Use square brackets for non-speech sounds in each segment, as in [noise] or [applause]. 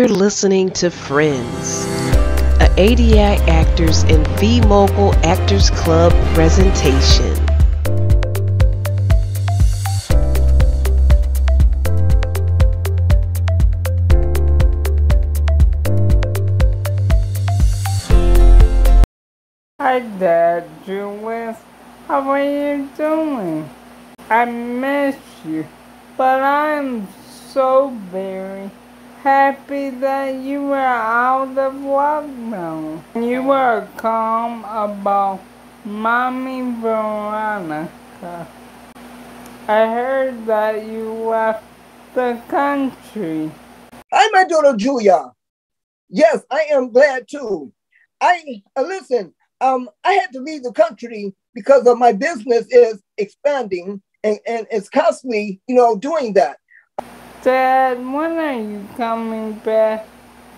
You're listening to Friends, a ADI Actors and V Mogul Actors Club presentation. Hi Dad, Julius. How are you doing? I miss you, but I'm so very happy that you were out of lockdown. You were calm about Mommy Veronica. I heard that you left the country. I'm my daughter Julia. Yes, I am glad too. I uh, listen. Um, I had to leave the country because of my business is expanding and, and it's constantly, you know, doing that. Dad, when are you coming back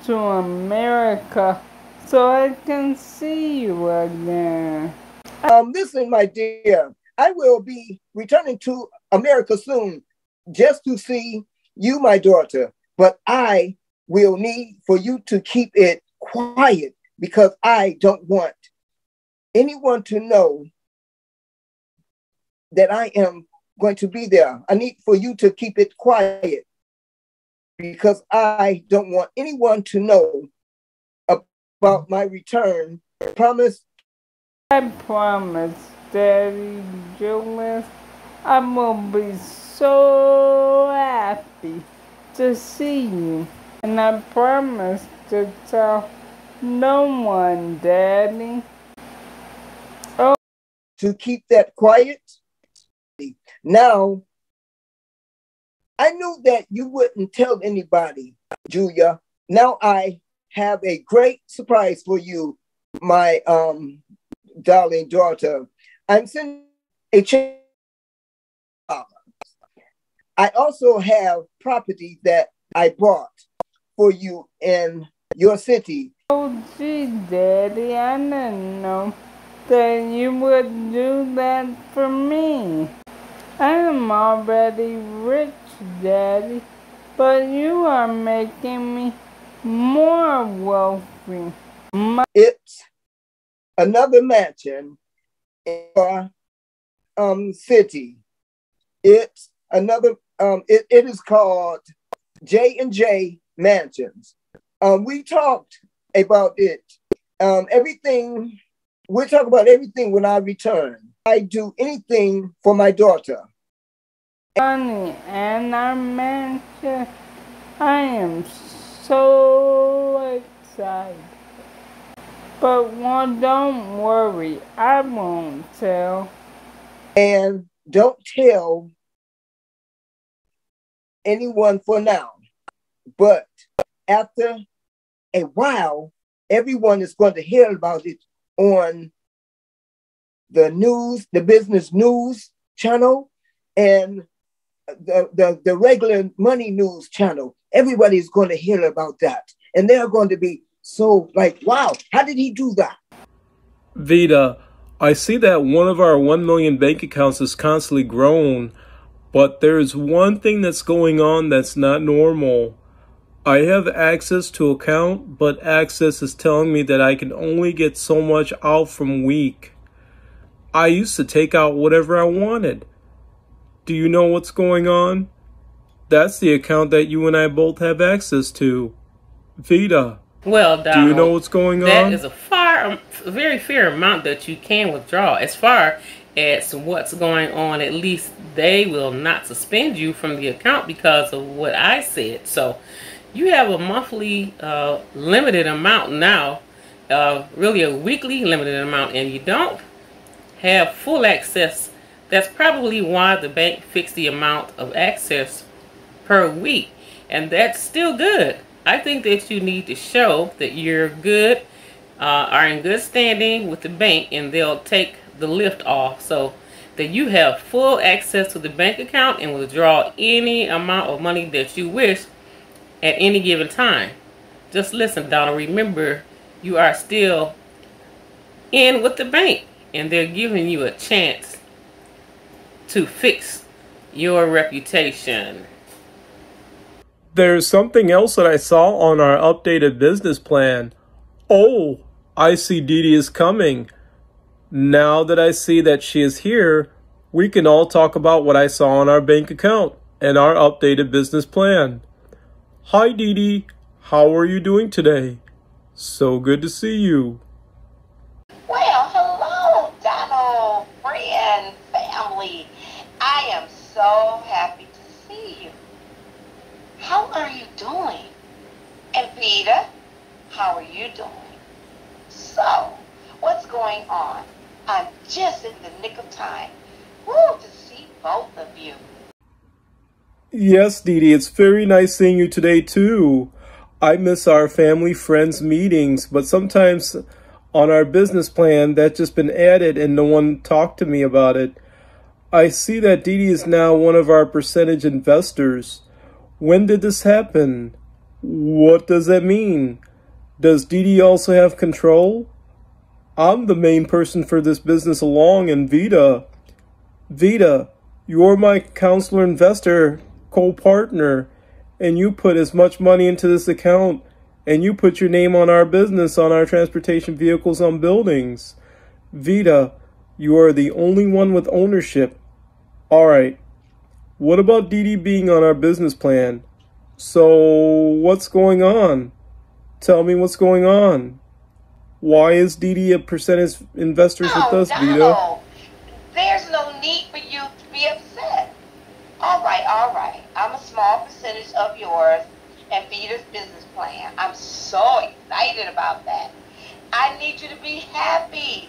to America so I can see you again? Um, listen, my dear, I will be returning to America soon just to see you, my daughter. But I will need for you to keep it quiet because I don't want anyone to know that I am going to be there. I need for you to keep it quiet because I don't want anyone to know about my return. Promise? I promise, Daddy Jonas, I'm gonna be so happy to see you. And I promise to tell no one, Daddy. Oh. To keep that quiet? Now, I knew that you wouldn't tell anybody, Julia. Now I have a great surprise for you, my um, darling daughter. I'm sending a. I also have property that I bought for you in your city. Oh, gee, Daddy, I didn't know that you would do that for me. I am already rich, Daddy, but you are making me more wealthy. My it's another mansion in our um, city. It's another. Um, it, it is called J and J Mansions. Um, we talked about it. Um, everything. We'll talk about everything when I return. I do anything for my daughter. Honey, and I mentioned I am so excited. But one, don't worry, I won't tell. And don't tell anyone for now. But after a while, everyone is going to hear about it on the news, the business news channel, and the, the, the regular money news channel. Everybody's going to hear about that. And they're going to be so like, wow, how did he do that? Vita, I see that one of our 1 million bank accounts is constantly grown, but there's one thing that's going on that's not normal. I have access to account, but access is telling me that I can only get so much out from week. I used to take out whatever I wanted. Do you know what's going on? That's the account that you and I both have access to. Vita. Well, Donald, do you know what's going that on? That is a far, a very fair amount that you can withdraw. As far as what's going on, at least they will not suspend you from the account because of what I said. So, you have a monthly uh, limited amount now, uh, really a weekly limited amount, and you don't have full access. That's probably why the bank fixed the amount of access per week. And that's still good. I think that you need to show that you're good, uh, are in good standing with the bank, and they'll take the lift off so that you have full access to the bank account and withdraw any amount of money that you wish at any given time. Just listen, Donna. Remember, you are still in with the bank and they're giving you a chance to fix your reputation. There's something else that I saw on our updated business plan. Oh, I see Dee is coming. Now that I see that she is here, we can all talk about what I saw on our bank account and our updated business plan. Hi, Dee. How are you doing today? So good to see you. Well, hello, Donald, friend, family. I am so happy to see you. How are you doing? And Vita, how are you doing? So, what's going on? I'm just in the nick of time. Woo, to see both of you. Yes, Dee Dee, it's very nice seeing you today too. I miss our family friends meetings, but sometimes on our business plan that's just been added and no one talked to me about it. I see that Dee is now one of our percentage investors. When did this happen? What does that mean? Does Dee also have control? I'm the main person for this business along and Vita. Vita, you're my counselor investor co-partner and you put as much money into this account and you put your name on our business on our transportation vehicles on buildings. Vita, you are the only one with ownership. All right. What about Dee Dee being on our business plan? So, what's going on? Tell me what's going on. Why is Dee Dee a percentage investor with us, Vita? no. There's no need for you to be upset. All right, all right. I'm a small percentage of yours and Vita's business plan. I'm so excited about that. I need you to be happy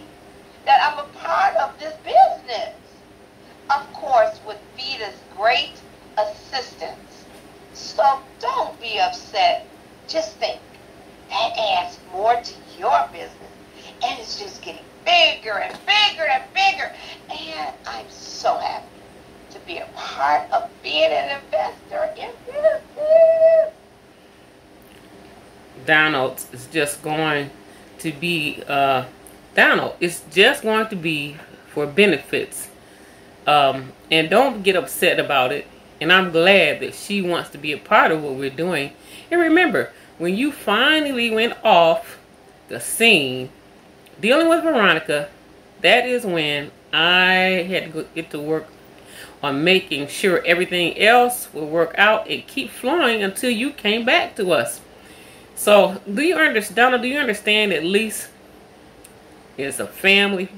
that I'm a part of this business. Of course, with Vita's great assistance. So don't be upset. Just think that adds more to your business. And it's just getting bigger and bigger and bigger. And I'm so happy to be a part of being an investor in business. Donald is just going to be uh Donald it's just going to be for benefits. Um and don't get upset about it. And I'm glad that she wants to be a part of what we're doing. And remember, when you finally went off the scene dealing with Veronica, that is when I had to get to work on making sure everything else will work out and keep flowing until you came back to us. So, do you understand, Donna? Do you understand at least it's a family?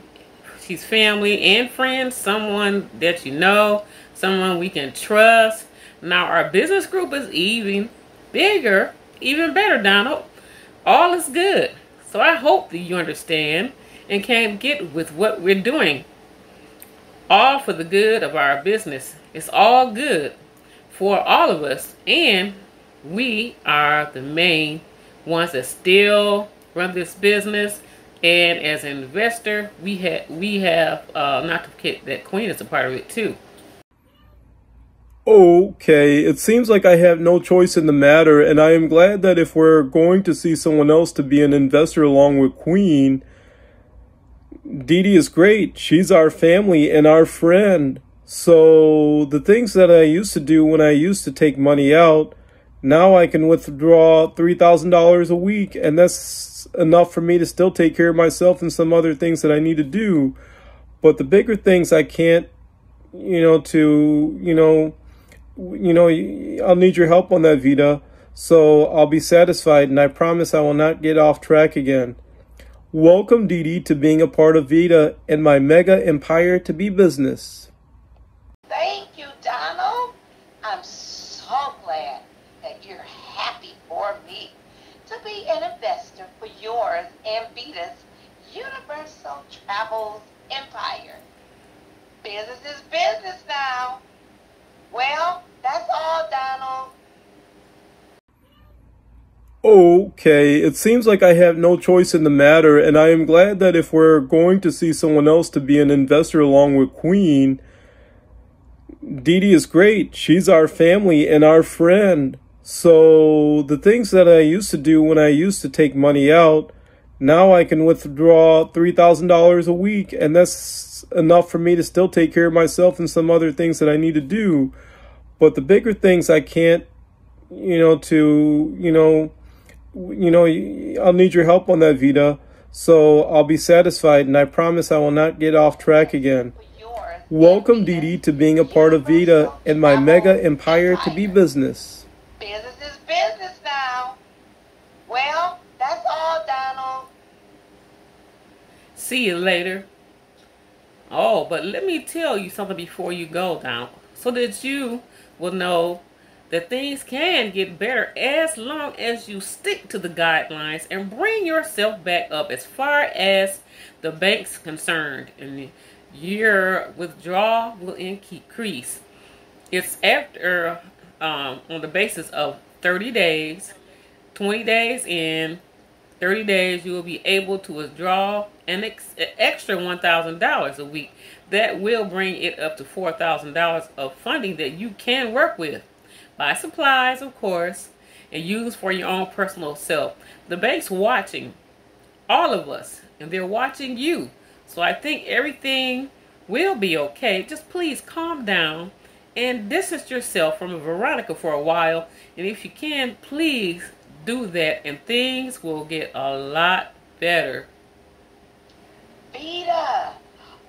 She's family and friends, someone that you know, someone we can trust. Now, our business group is even bigger, even better, Donald. All is good. So, I hope that you understand and can get with what we're doing. All for the good of our business. It's all good for all of us. And we are the main ones that still run this business and as an investor we have we have uh not to forget that queen is a part of it too Okay, it seems like I have no choice in the matter, and I am glad that if we're going to see someone else to be an investor along with Queen, Dee Dee is great. She's our family and our friend. So the things that I used to do when I used to take money out, now I can withdraw $3,000 a week, and that's enough for me to still take care of myself and some other things that I need to do. But the bigger things I can't, you know, to, you know, you know, I'll need your help on that, Vita. So I'll be satisfied, and I promise I will not get off track again. Welcome, Dee Dee, to being a part of Vita and my mega empire to be business. Thank you, Donald. I'm so glad that you're happy for me to be an investor for yours and Vita's Universal Travels Empire. Business is business now. Well, that's all, Donald. Okay, it seems like I have no choice in the matter, and I am glad that if we're going to see someone else to be an investor along with Queen, Dee Dee is great. She's our family and our friend. So the things that I used to do when I used to take money out, now I can withdraw $3,000 a week, and that's enough for me to still take care of myself and some other things that I need to do. But the bigger things I can't, you know, to, you know, you know, I'll need your help on that, Vita. So I'll be satisfied, and I promise I will not get off track again. Welcome, Dee Dee, to being a part of Vita and my mega empire to be business. Business is business now. Well, that's all, Donald. See you later. Oh, but let me tell you something before you go, Donald, so that you will know that things can get better as long as you stick to the guidelines and bring yourself back up as far as the bank's concerned and your withdrawal will increase. It's after um, on the basis of 30 days, 20 days in, 30 days you will be able to withdraw an ex extra $1,000 a week. That will bring it up to $4,000 of funding that you can work with. Buy supplies, of course, and use for your own personal self. The bank's watching all of us, and they're watching you. So I think everything will be okay. Just please calm down and distance yourself from Veronica for a while. And if you can, please do that, and things will get a lot better. Vita,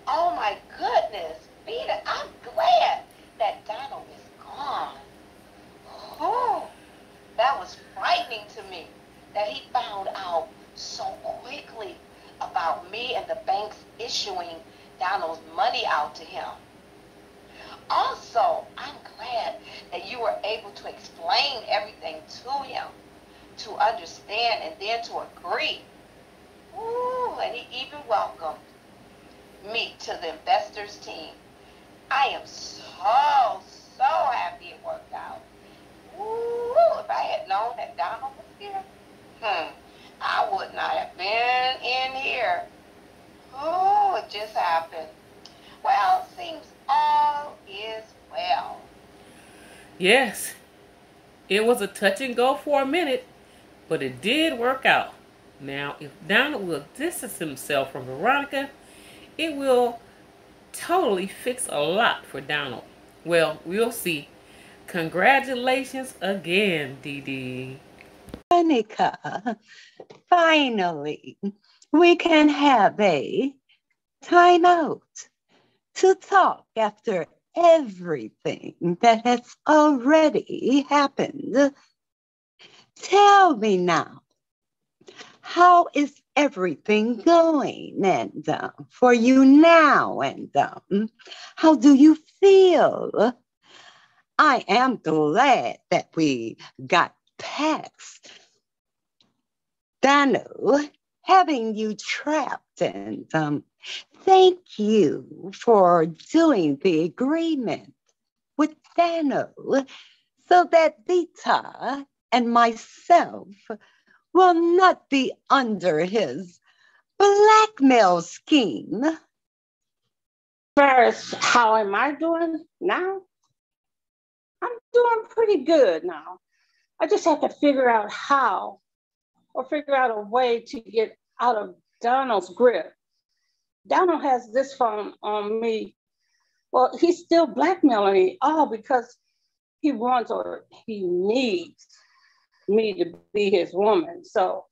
oh my goodness, Vita, I'm glad that Donald is gone. Oh, that was frightening to me that he found out so quickly about me and the banks issuing Donald's money out to him. Also, I'm glad that you were able to explain everything to him, to understand, and then to agree. Ooh, and he even welcomed me to the investors team. I am so, so happy it worked out. Ooh, if I had known that Donald was here, hmm, I would not have been in here. Oh, it just happened. Well, seems all is well. Yes, it was a touch and go for a minute, but it did work out. Now, if Donald will distance himself from Veronica, it will totally fix a lot for Donald. Well, we'll see. Congratulations again, Dee Dee. Veronica, finally, we can have a time out to talk after everything that has already happened. Tell me now, how is everything going? And uh, for you now, and um, how do you feel? I am glad that we got past Dano having you trapped and um, thank you for doing the agreement with Dano so that Vita and myself will not be under his blackmail scheme. First, how am I doing now? I'm doing pretty good now. I just have to figure out how or figure out a way to get out of Donald's grip. Donald has this phone on me. Well, he's still blackmailing me, all because he wants or he needs me to be his woman. So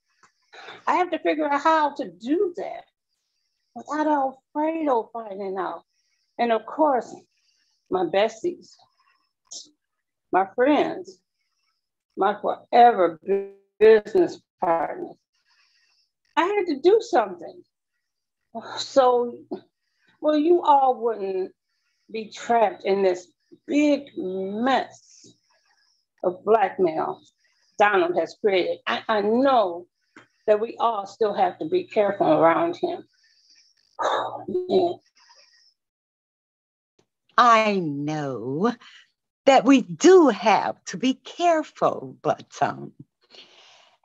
I have to figure out how to do that without Alfredo finding out. And of course, my besties, my friends, my forever business partners. I had to do something. So, well, you all wouldn't be trapped in this big mess of blackmail Donald has created. I, I know that we all still have to be careful around him. I know that we do have to be careful, but um,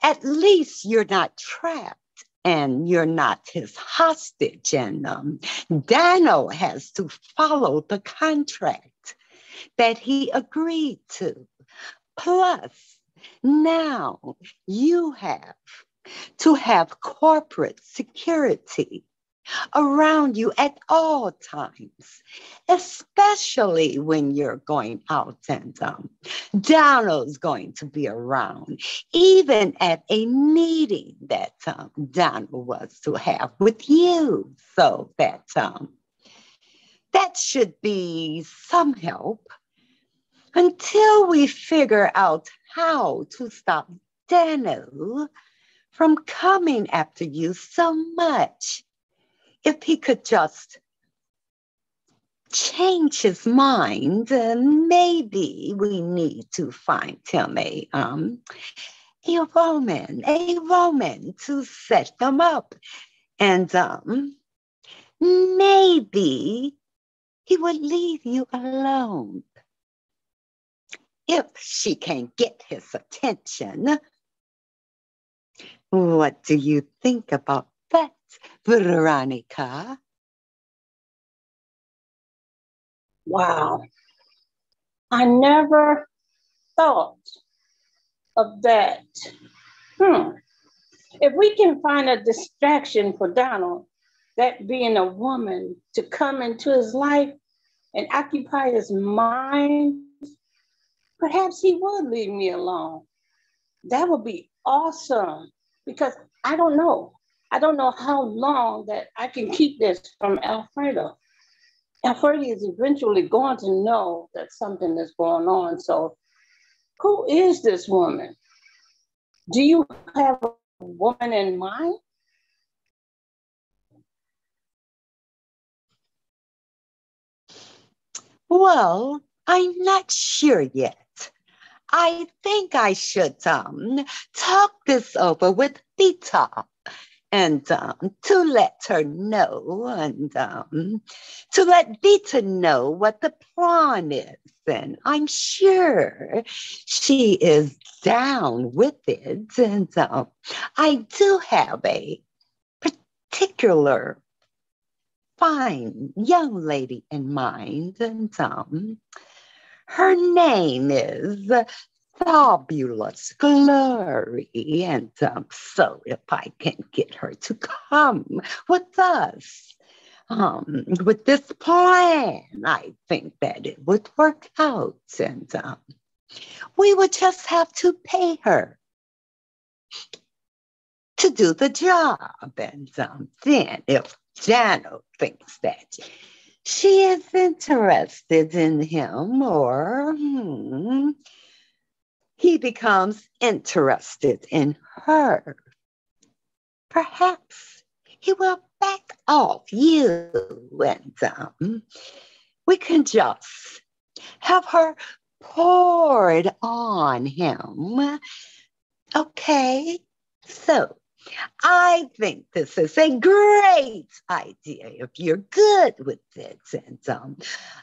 at least you're not trapped and you're not his hostage. And um, Dano has to follow the contract that he agreed to. Plus, now you have to have corporate security around you at all times, especially when you're going out and um, Donald's going to be around, even at a meeting that um, Donald was to have with you. So that um, that should be some help until we figure out how to stop Daniel from coming after you so much. If he could just change his mind, uh, maybe we need to find him a um a woman, a woman to set them up, and um maybe he would leave you alone if she can get his attention. What do you think about that? Veronica. Wow. I never thought of that. Hmm. If we can find a distraction for Donald, that being a woman to come into his life and occupy his mind, perhaps he would leave me alone. That would be awesome because I don't know. I don't know how long that I can keep this from Alfredo. Alfredo is eventually going to know that something is going on. So, who is this woman? Do you have a woman in mind? Well, I'm not sure yet. I think I should um, talk this over with Vita and um, to let her know and um, to let Vita know what the plan is. And I'm sure she is down with it. And um, I do have a particular fine young lady in mind. And um, her name is fabulous glory. And um, so if I can get her to come with us, um, with this plan, I think that it would work out. And um, we would just have to pay her to do the job. And um, then if Dano thinks that she is interested in him or hmm, he becomes interested in her. Perhaps he will back off you and um, we can just have her poured on him. Okay, so I think this is a great idea if you're good with it. And um,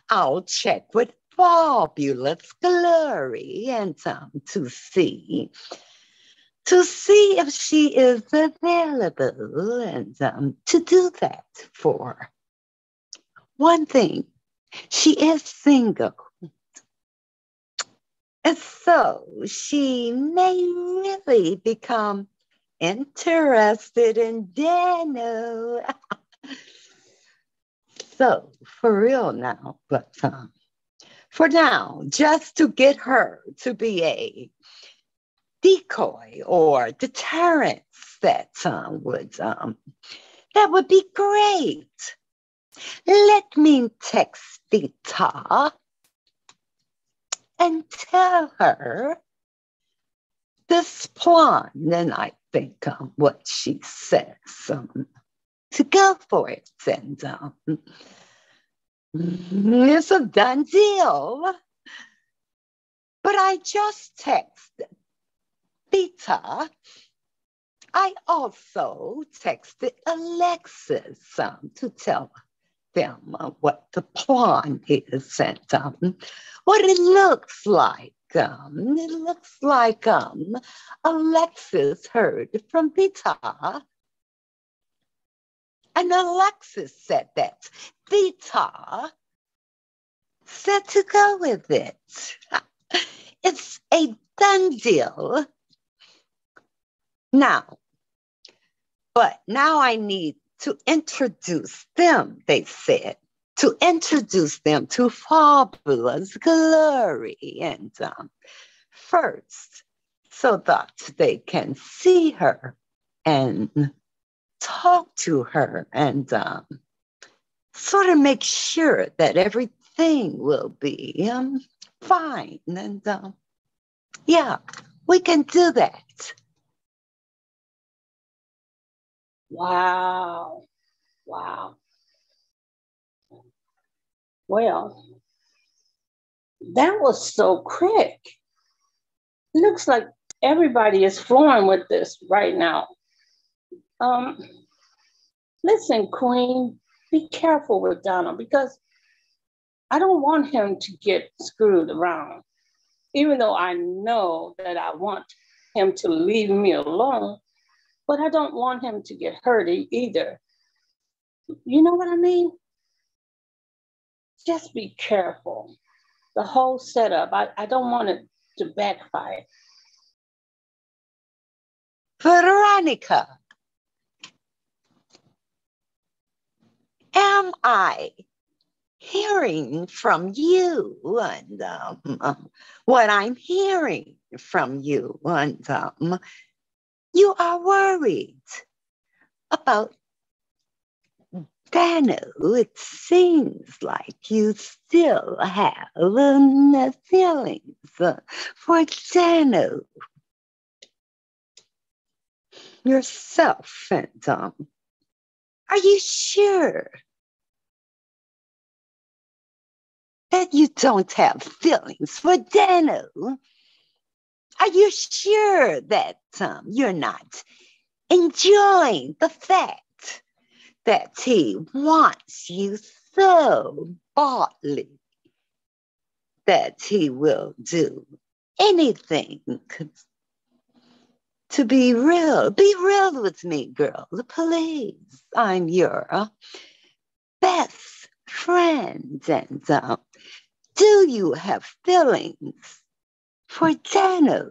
I'll check with fabulous glory and um, to see to see if she is available and um, to do that for one thing she is single and so she may really become interested in Dano. [laughs] so for real now, but um, for now, just to get her to be a decoy or deterrence that um, would um, that would be great. Let me text Vita and tell her this plan. Then I think um, what she says um, to go for it. And um, it's a done deal. But I just texted Vita. I also texted Alexis um, to tell them uh, what the plan is and um, what it looks like. Um, it looks like um, Alexis heard from Vita. And Alexis said that Vita said to go with it. [laughs] It's a done deal. Now, but now I need to introduce them, they said, to introduce them to fabulous glory and um, first so that they can see her and talk to her and um, sort of make sure that everything will be um, fine. And um, yeah, we can do that. Wow. Wow. Well, that was so quick. Looks like everybody is flowing with this right now. Um, listen, Queen, be careful with Donald because I don't want him to get screwed around. Even though I know that I want him to leave me alone, but I don't want him to get hurt either. You know what I mean? Just be careful. The whole setup, I, I don't want it to backfire. Veronica, am I hearing from you and um, what I'm hearing from you and um, you are worried about Dano. It seems like you still have um, feelings for Dano yourself, um, are you sure that you don't have feelings for Dano? Are you sure that um, you're not enjoying the fact that he wants you so badly that he will do anything to be real? Be real with me, girl. Please. I'm your uh, best friend. And uh, do you have feelings for Dano.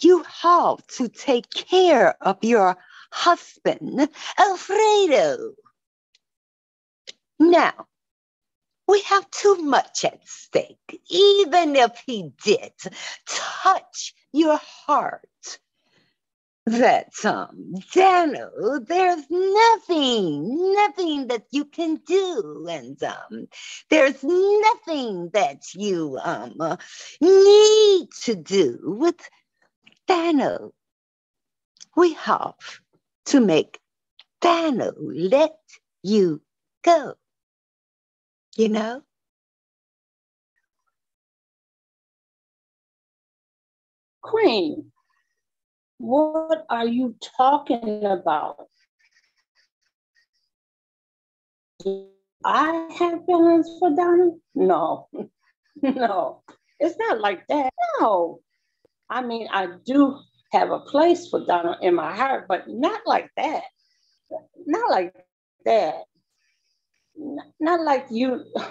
You have to take care of your husband, Alfredo. Now, we have too much at stake. Even if he did touch your heart, that um Dano, there's nothing, nothing that you can do, and um, there's nothing that you um uh, need to do with Dano. We have to make Dano let you go. You know. Queen, what are you talking about? I have feelings for Donnie? No, [laughs] no, it's not like that. No, I mean, I do have a place for Donna in my heart, but not like that. Not like that. Not like you. [sighs]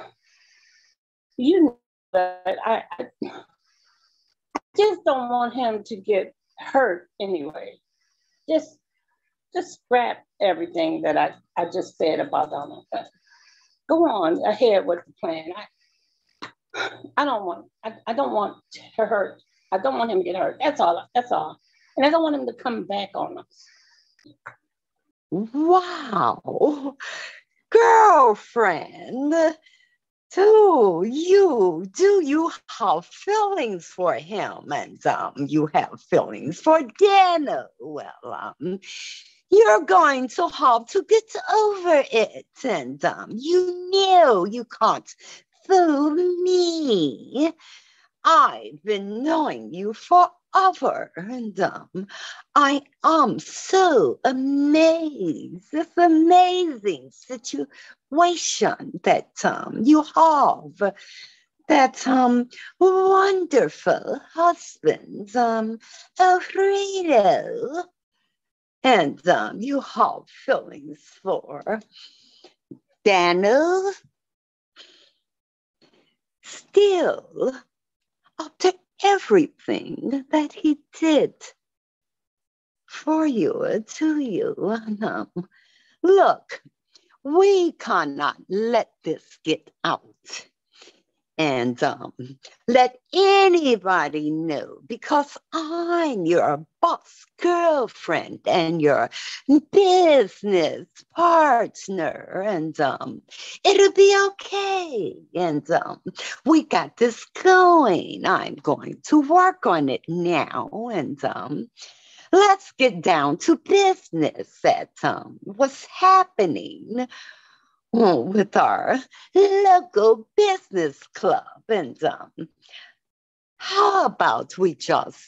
You know that I, I just don't want him to get hurt anyway. Just just scrap everything that I, I just said about Donald. Uh, go on ahead with the plan. I [sighs] I don't want I, I don't want to hurt. I don't want him to get hurt. That's all. That's all. And I don't want him to come back on us. Wow. Girlfriend, do you do you have feelings for him and um you have feelings for Dana? Well, um, you're going to have to get over it, and um, you know you can't fool me. I've been knowing you forever, and um, I am so amazed. This amazing situation that um, you have. That um, wonderful husband, um, Alfredo. And um, you have feelings for Daniel. Still, after everything that he did for you, to you. Um, look, we cannot let this get out and um, let anybody know because I'm your boss girlfriend and your business partner, and um, it'll be okay. And um, we got this going. I'm going to work on it now, and um, let's get down to business at um, what's happening [laughs] with our local business club. And um, how about we just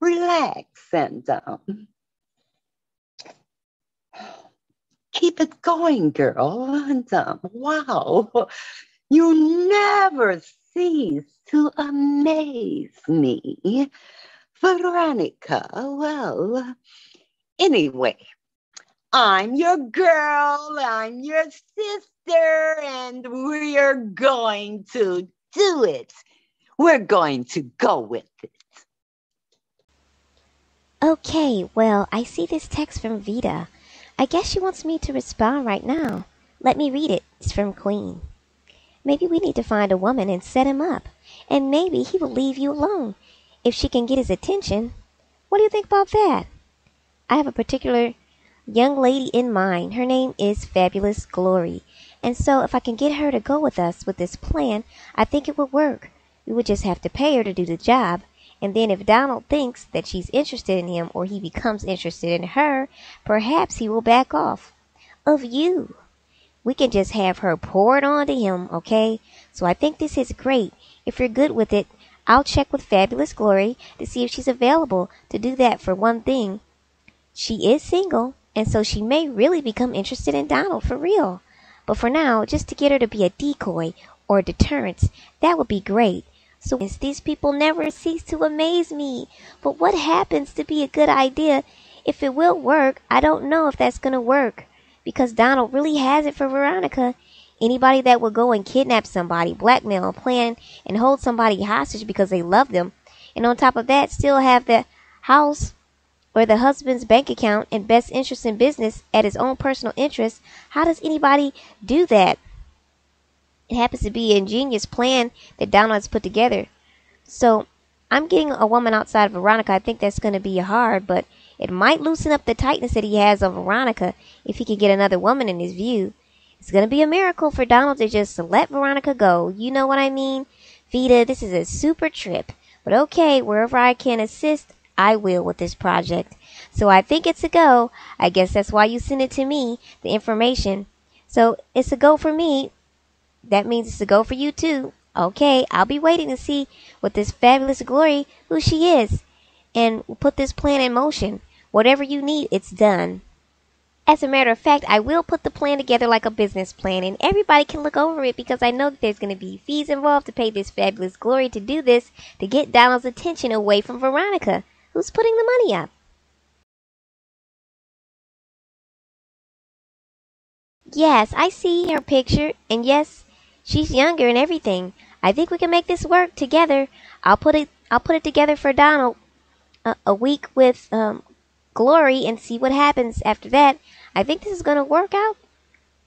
relax and um, keep it going, girl? And um, wow, you never cease to amaze me. Veronica, well, anyway, I'm your girl, I'm your sister, and we're going to do it. We're going to go with it. Okay, well, I see this text from Vita. I guess she wants me to respond right now. Let me read it. It's from Queen. Maybe we need to find a woman and set him up, and maybe he will leave you alone if she can get his attention. What do you think about that? I have a particular young lady in mind. Her name is Fabulous Glory. And so if I can get her to go with us with this plan, I think it would work. We would just have to pay her to do the job. And then if Donald thinks that she's interested in him or he becomes interested in her, perhaps he will back off. Of you. We can just have her pour it on to him, okay? So I think this is great. If you're good with it, I'll check with Fabulous Glory to see if she's available to do that for one thing. She is single, and so she may really become interested in Donald for real. But for now, just to get her to be a decoy or a deterrence, that would be great. So these people never cease to amaze me. But what happens to be a good idea? If it will work, I don't know if that's going to work. Because Donald really has it for Veronica. Anybody that would go and kidnap somebody, blackmail, plan, and hold somebody hostage because they love them, and on top of that, still have the house or the husband's bank account and best interest in business at his own personal interest, how does anybody do that? It happens to be an ingenious plan that Donald has put together. So I'm getting a woman outside of Veronica. I think that's going to be hard, but it might loosen up the tightness that he has on Veronica if he can get another woman in his view. It's going to be a miracle for Donald to just let Veronica go. You know what I mean? Vita, this is a super trip. But okay, wherever I can assist, I will with this project. So I think it's a go. I guess that's why you sent it to me, the information. So it's a go for me. That means it's a go for you too. Okay, I'll be waiting to see what this fabulous glory, who she is, and we'll put this plan in motion. Whatever you need, it's done. As a matter of fact, I will put the plan together like a business plan, and everybody can look over it because I know that there's going to be fees involved to pay this fabulous glory to do this to get Donald's attention away from Veronica. Who's putting the money up? Yes, I see her picture, and yes, she's younger and everything. I think we can make this work together. I'll put it. I'll put it together for Donald a, a week with um, Glory and see what happens after that. I think this is gonna work out.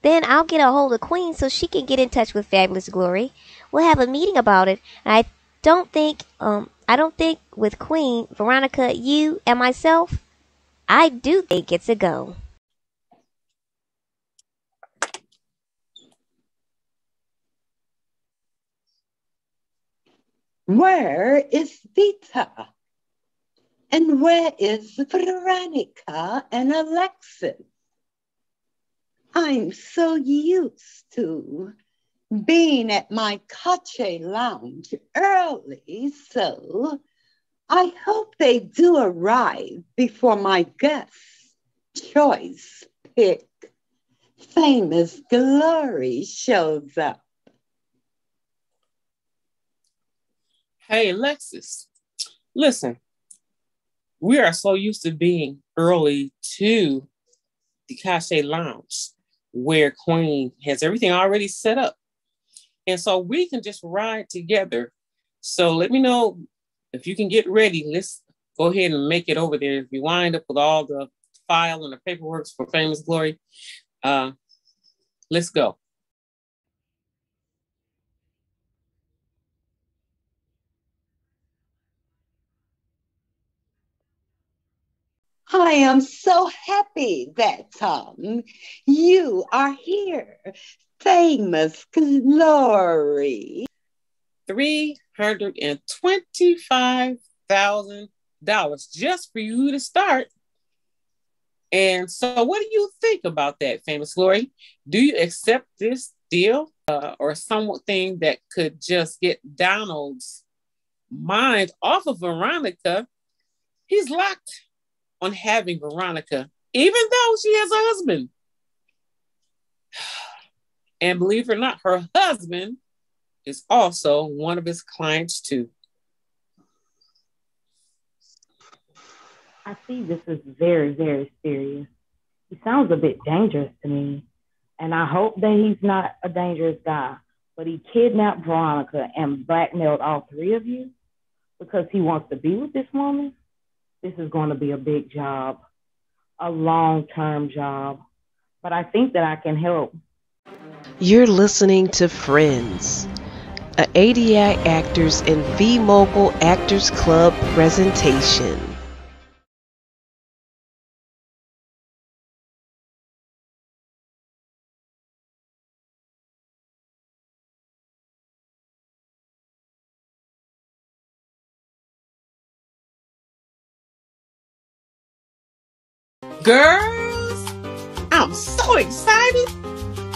Then I'll get a hold of Queen so she can get in touch with Fabulous Glory. We'll have a meeting about it, and I don't think um I don't think with Queen, Veronica, you, and myself, I do think it's a go. Where is Vita? And where is Veronica and Alexis? I'm so used to being at my Cache lounge early, so I hope they do arrive before my guest's choice pick, famous glory, shows up. Hey, Alexis, listen, we are so used to being early to the Cache Lounge where Queen has everything already set up. And so we can just ride together. So let me know if you can get ready. Let's go ahead and make it over there. If you wind up with all the file and the paperwork for Famous Glory, uh, let's go. I am so happy that um, you are here. Famous glory. $325,000 just for you to start. And so, what do you think about that, Famous Glory? Do you accept this deal uh, or something that could just get Donald's mind off of Veronica? He's locked on having Veronica, even though she has a husband. And believe it or not, her husband is also one of his clients, too. I see this is very, very serious. He sounds a bit dangerous to me. And I hope that he's not a dangerous guy, but he kidnapped Veronica and blackmailed all three of you because he wants to be with this woman. This is going to be a big job, a long term job. But I think that I can help. You're listening to Friends, a ADI Actors and V Mogul Actors Club presentation. Girls, I'm so excited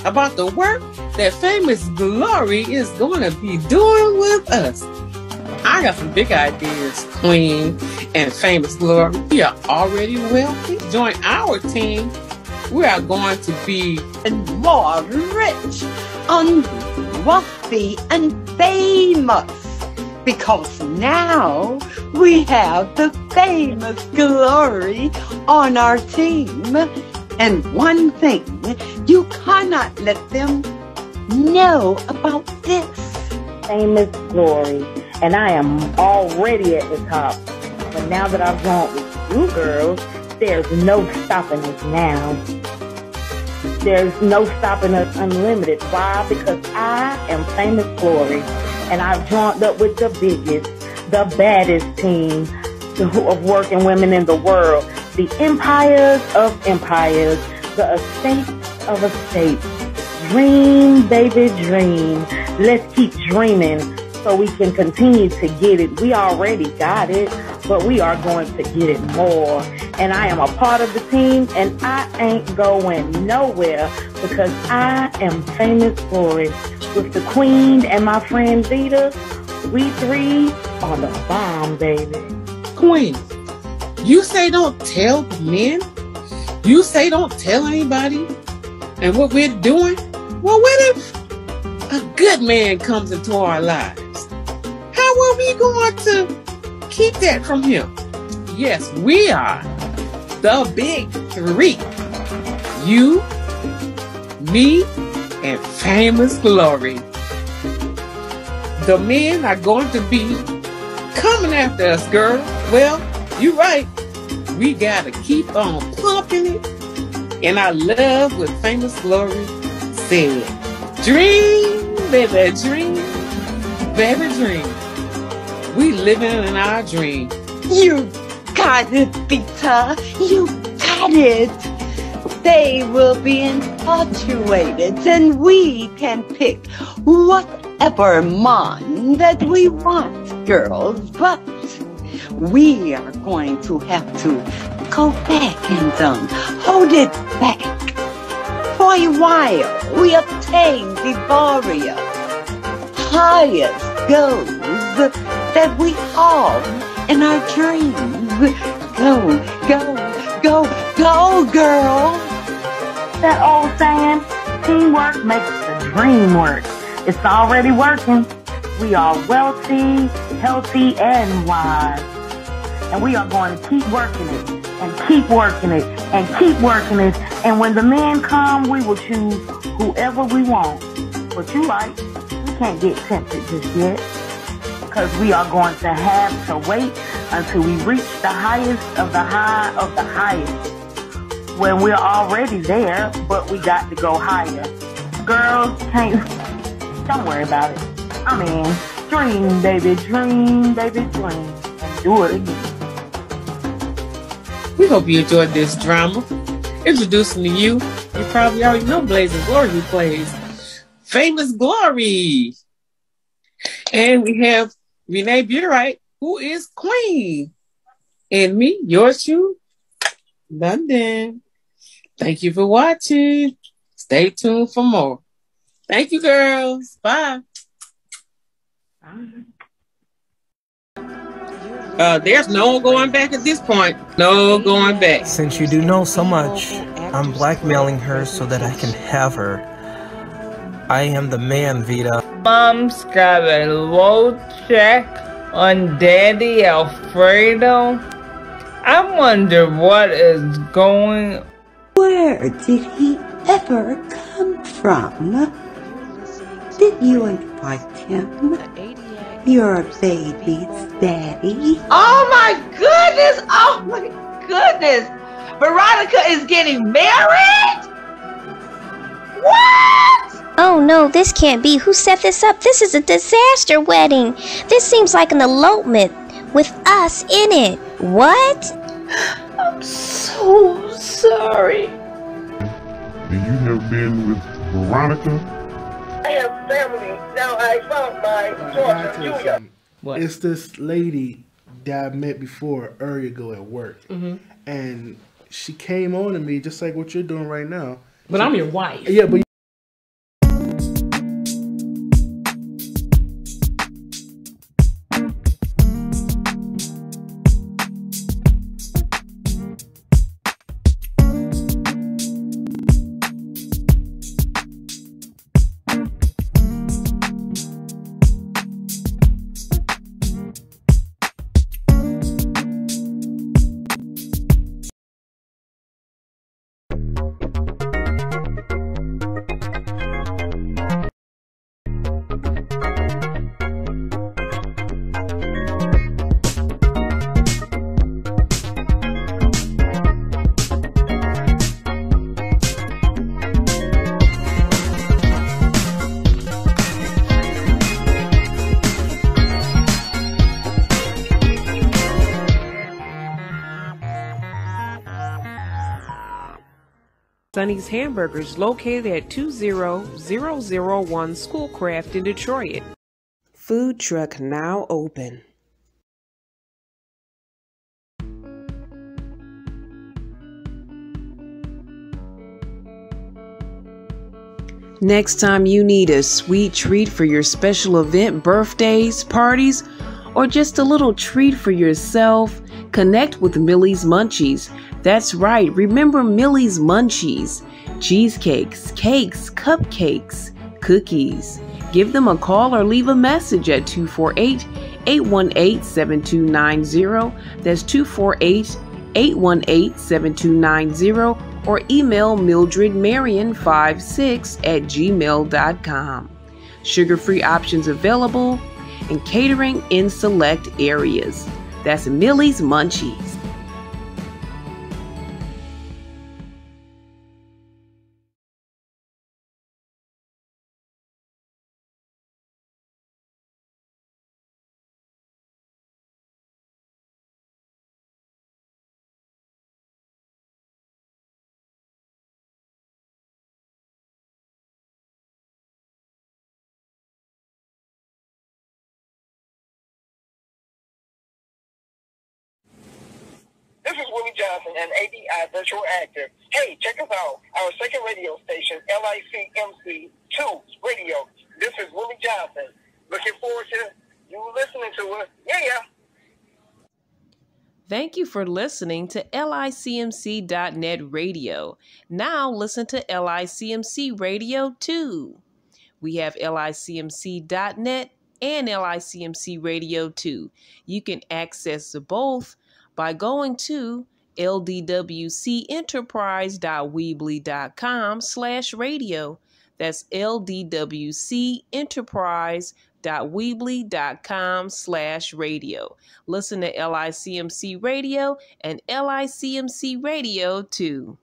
about the work that Famous Glory is going to be doing with us. I got some big ideas, Queen and Famous Glory. We are already wealthy. Join our team. We are going to be more rich and wealthy and famous because now we have the famous glory on our team. And one thing, you cannot let them know about this. Famous glory. And I am already at the top. But now that I've gone with you girls, there's no stopping us now. There's no stopping us unlimited. Why? Because I am famous glory and I've joined up with the biggest, the baddest team of working women in the world, the empires of empires, the estates of estates. Dream, baby, dream. Let's keep dreaming so we can continue to get it. We already got it, but we are going to get it more. And I am a part of the team, and I ain't going nowhere because I am famous for it with the Queen and my friend Vita. We three are the bomb, baby. Queen, you say don't tell men. You say don't tell anybody. And what we're doing? Well, what if a good man comes into our lives? How are we going to keep that from him? Yes, we are the big three. You, me, and famous glory. The men are going to be coming after us, girl. Well, you're right. We gotta keep on pumping it. And I love what famous glory said. Dream, baby, dream, baby, dream. We living in our dream. You got it, Vita. You got it they will be infatuated and we can pick whatever man that we want, girls. But we are going to have to go back and um, hold it back. For a while, we obtained the warrior highest goals that we have in our dreams. Go, go, go, go, girl that old saying, teamwork makes the dream work. It's already working. We are wealthy, healthy, and wise. And we are going to keep working it and keep working it and keep working it. And when the men come, we will choose whoever we want. But you like, we can't get tempted just yet because we are going to have to wait until we reach the highest of the high of the highest. When we're already there, but we got to go higher. Girls can't, don't worry about it. I mean, dream, baby, dream, baby, dream. And do it again. We hope you enjoyed this drama. Introducing to you, you probably already know Blazing Glory who plays Famous Glory. And we have Renee Burite, who is Queen. And me, yours true, London. Thank you for watching. Stay tuned for more. Thank you, girls. Bye. Bye. Uh, there's no going back at this point. No going back. Since you do know so much, I'm blackmailing her so that I can have her. I am the man, Vita. Mom's got a low check on Daddy Alfredo. I wonder what is going Where did he ever come from? Did you invite him? Your baby's daddy? Oh my goodness! Oh my goodness! Veronica is getting married? What? Oh no, this can't be. Who set this up? This is a disaster wedding. This seems like an elopement with us in it. What? [gasps] I'm so sorry. And you have been with Veronica? I have family. Now I found my daughter, Julia. What? It's this lady that I met before a year ago at work. Mhm. And she came on to me just like what you're doing right now. But She- I'm your wife. Yeah, but Sonny's Hamburgers located at 20001 Schoolcraft in Detroit. Food truck now open. Next time you need a sweet treat for your special event, birthdays, parties, or just a little treat for yourself, connect with Millie's Munchies. That's right, remember Millie's Munchies. Cheesecakes, cakes, cupcakes, cookies. Give them a call or leave a message at 248 818 7290. That's 248 818 7290 or email mildredmarion56 at gmail.com. Sugar free options available and catering in select areas. That's Millie's Munchies. This is Willie Johnson, an ABI virtual actor. Hey, check us out. Our second radio station, LICMC2 Radio. This is Willie Johnson. Looking forward to you listening to us. Yeah, yeah. Thank you for listening to LICMC.net radio. Now listen to LICMC Radio 2. We have LICMC.net and LICMC Radio 2. You can access both by going to ldwcenterprise.weebly.com slash radio. That's ldwcenterprise.weebly.com slash radio. Listen to LICMC Radio and LICMC Radio too.